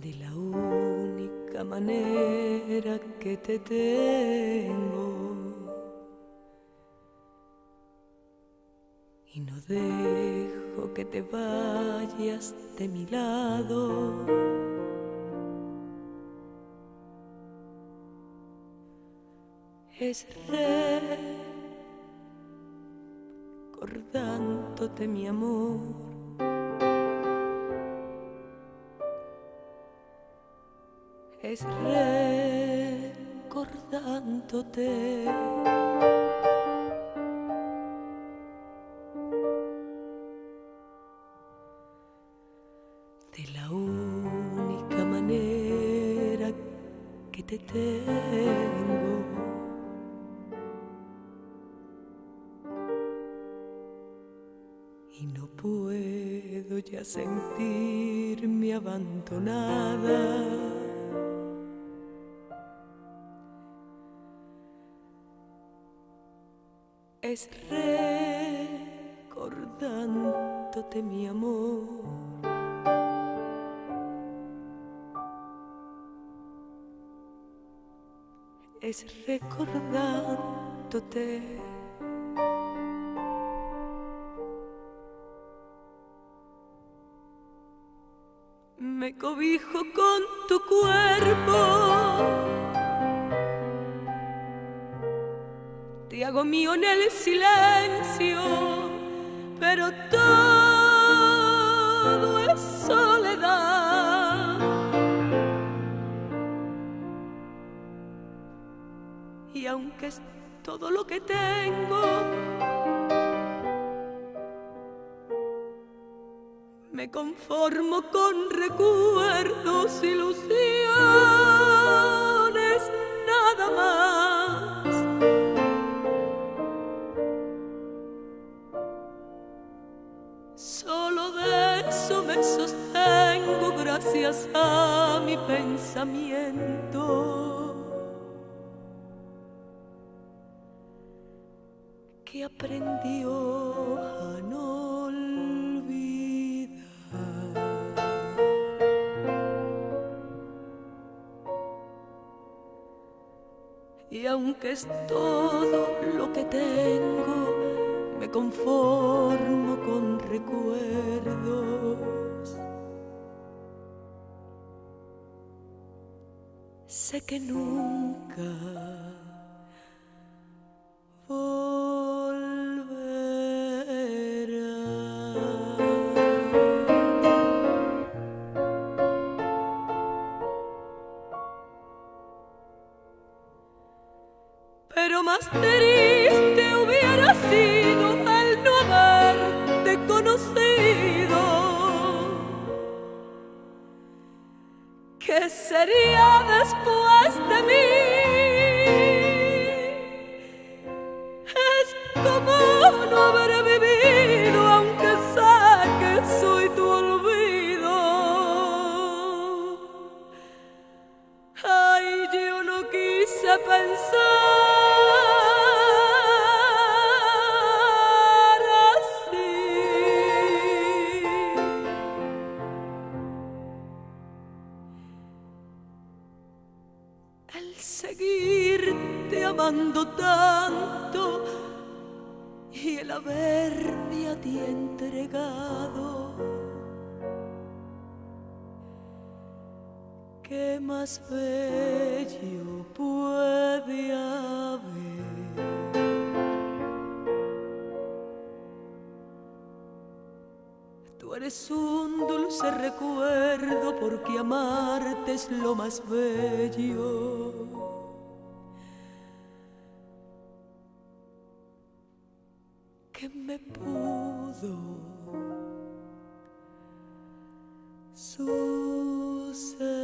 de la única manera que te tengo. Y no dejo que te vayas de mi lado. Es recordándote mi amor es recordándote. De la única manera que te tengo. Y no puedo ya sentirme abandonada. es recordándote mi amor. Es recordándote. Me cobijo con tu cuerpo te hago mío en el silencio, pero todo es soledad. Y aunque es todo lo que tengo, me conformo con recuerdos, ilusiones, nada más. Solo de eso me sostengo gracias a mi pensamiento que aprendió a olvidar. Y aunque es todo lo que tengo, me conformo con recuerdos. Sé que nunca Pero más triste hubiera sido el no haberte conocido. ¿Qué sería después de mí? Es como no haber vivido, aunque sé que soy tu olvido. Ay, yo no quise pensar. El seguirte amando tanto y el haberme a ti entregado. ¿Qué más bello puede haber? Eres un dulce recuerdo porque amarte es lo más bello. Que me pudo suceder.